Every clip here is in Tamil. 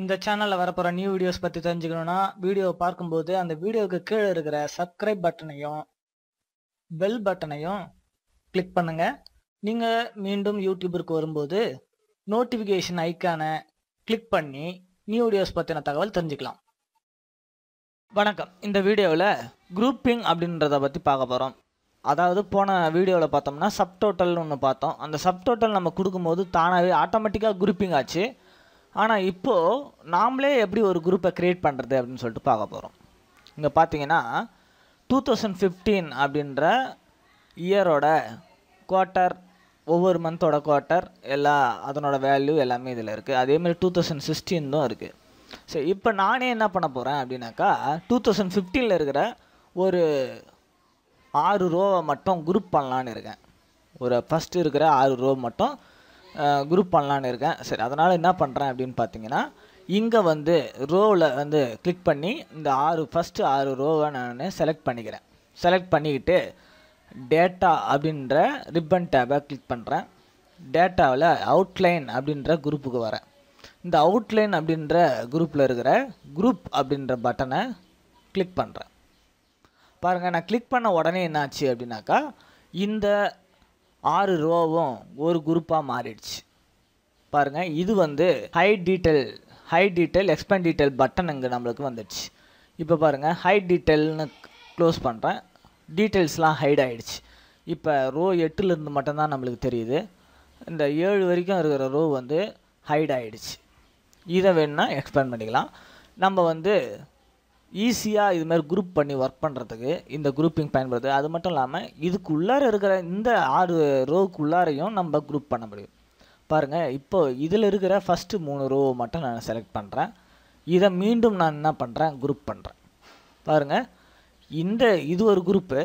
இந்த சேனலில் வரப்போகிற நியூ வீடியோஸ் பற்றி தெரிஞ்சுக்கணுன்னா வீடியோ பார்க்கும்போது அந்த வீடியோவுக்கு கீழே இருக்கிற சப்ஸ்கிரைப் பட்டனையும் பெல் பட்டனையும் கிளிக் பண்ணுங்கள் நீங்கள் மீண்டும் யூடியூபிற்கு வரும்போது நோட்டிஃபிகேஷன் ஐக்கானை கிளிக் பண்ணி நியூ வீடியோஸ் பற்றின தகவல் தெரிஞ்சுக்கலாம். வணக்கம். இந்த வீடியோவில் குரூப்பிங் அப்படின்றத பற்றி பார்க்க போகிறோம் அதாவது போன வீடியோவில் பார்த்தோம்னா சப்டோட்டல்னு ஒன்று பார்த்தோம். அந்த சப்டோட்டல் நம்ம கொடுக்கும்போது தானாகவே ஆட்டோமேட்டிக்காக குரூப்பிங் ஆச்சு. ஆனால் இப்போது நாமளே எப்படி ஒரு குரூப்பை க்ரியேட் பண்ணுறது அப்படின்னு சொல்லிட்டு பார்க்க போகிறோம் இங்கே பார்த்தீங்கன்னா டூ தௌசண்ட் ஃபிஃப்டீன் அப்படின்ற இயரோட குவார்ட்டர் ஒவ்வொரு மந்தோட குவார்ட்டர் எல்லா அதனோட வேல்யூ எல்லாமே இதில் இருக்குது அதேமாதிரி டூ தௌசண்ட் சிக்ஸ்டீன்தும் இருக்குது சரி இப்போ நானே என்ன பண்ண போகிறேன் அப்படின்னாக்கா டூ தௌசண்ட் ஃபிஃப்டீனில் இருக்கிற ஒரு ஆறு ரோவை மட்டும் குரூப் பண்ணலான்னு இருக்கேன். ஒரு ஃபஸ்ட்டு இருக்கிற ஆறு ரோ மட்டும் குரூப் பண்ணலான்னு இருக்கேன். சரி அதனால் என்ன பண்ணுறேன் அப்படின்னு பார்த்தீங்கன்னா இங்கே வந்து ரோவில் வந்து கிளிக் பண்ணி இந்த ஆறு ஃபஸ்ட்டு ஆறு ரோவை நான் செலக்ட் பண்ணிக்கிறேன். செலக்ட் பண்ணிக்கிட்டு டேட்டா அப்படின்ற ரிப்பன் டேபை கிளிக் பண்ணுறேன் டேட்டாவில் அவுட்லைன் அப்படின்ற குரூப்புக்கு வரேன். இந்த அவுட்லைன் அப்படின்ற குரூப்பில் இருக்கிற குரூப் அப்படின்ற பட்டனை கிளிக் பண்ணுறேன் பாருங்கள் நான் கிளிக் பண்ண உடனே என்னாச்சு அப்படின்னாக்கா இந்த ஆறு ரோவும் ஒரு குரூப்பாக மாறிடுச்சு. பாருங்கள் இது வந்து high detail high detail expand detail button இங்கே நம்மளுக்கு வந்துடுச்சு. இப்போ பாருங்கள் ஹை டீட்டெயில்னு க்ளோஸ் பண்ணுறேன் டீட்டெயில்ஸ்லாம் ஹைட் ஆகிடுச்சு இப்போ ரோ எட்டுலேருந்து மட்டும்தான் நம்மளுக்கு தெரியுது. இந்த ஏழு வரைக்கும் இருக்கிற ரோ வந்து ஹைட் ஆகிடுச்சு இதை வேணுன்னா எக்ஸ்பேண்ட் பண்ணிக்கலாம். நம்ம வந்து ஈஸியாக இதுமாதிரி குரூப் பண்ணி ஒர்க் பண்ணுறதுக்கு இந்த குரூப்பிங் பயன்படுது. அது மட்டும் இல்லாமல் இதுக்கு உள்ளார இருக்கிற இந்த ஆறு ரோவுக்குள்ளாரையும் நம்ம குரூப் பண்ண முடியும். பாருங்கள் இப்போ இதில் இருக்கிற ஃபஸ்ட்டு மூணு ரோவை மட்டும் நான் செலக்ட் பண்ணுறேன் இதை மீண்டும் நான் என்ன பண்ணுறேன் குரூப் பண்ணுறேன் பாருங்கள் இந்த இது ஒரு குரூப்பு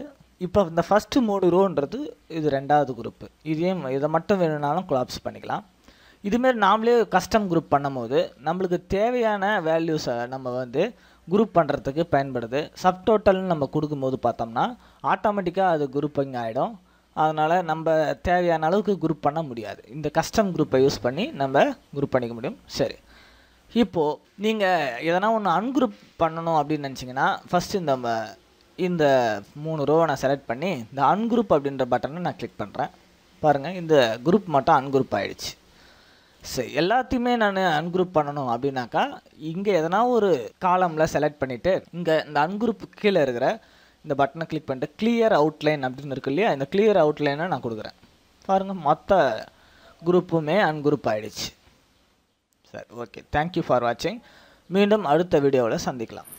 இப்போ இந்த ஃபஸ்ட்டு மூணு ரோன்றது இது ரெண்டாவது குரூப்பு இதையும் இதை மட்டும் வேணும்னாலும் கொலாப்ஸ் பண்ணிக்கலாம். இதுமாரி நாமளே கஸ்டம் குரூப் பண்ணும்போது நம்மளுக்கு தேவையான வேல்யூஸை நம்ம வந்து குரூப் பண்ணுறதுக்கு பயன்படுது. சப்டோட்டல்னு நம்ம கொடுக்கும்போது பார்த்தோம்னா ஆட்டோமேட்டிக்காக அது குரூப்பிங் ஆகிடும் அதனால் நம்ம தேவையான அளவுக்கு குரூப் பண்ண முடியாது. இந்த கஸ்டம் குரூப்பை யூஸ் பண்ணி நம்ம குரூப் பண்ணிக்க முடியும். சரி. இப்போது நீங்கள் எதனா ஒன்று அன்குரூப் பண்ணணும் அப்படின்னு நினச்சிங்கன்னா ஃபஸ்ட்டு இந்த இந்த மூணு ரோவை நான் செலக்ட் பண்ணி இந்த அன்குரூப் அப்படின்ற பட்டனை நான் கிளிக் பண்ணுறேன் பாருங்கள் இந்த குரூப் மட்டும் அன்குரூப் ஆகிடுச்சு எல்லாத்தையுமே நான் அன்குரூப் பண்ணணும் அப்படின்னாக்கா இங்கே எதனா ஒரு காலமில் செலக்ட் பண்ணிவிட்டு இங்கே இந்த அன்குரூப் கீழே இருக்கிற இந்த பட்டனை கிளிக் பண்ணிட்டு கிளியர் அவுட்லைன் அப்படின்னு இருக்கு இல்லையா இந்த கிளியர் அவுட்லைனை நான் கொடுக்குறேன். பாருங்கள் மொத்த குரூப்புமே அன்குரூப் ஆகிடுச்சு சரி ஓகே தேங்க்யூ ஃபார் வாட்சிங் மீண்டும் அடுத்த வீடியோவில் சந்திக்கலாம்.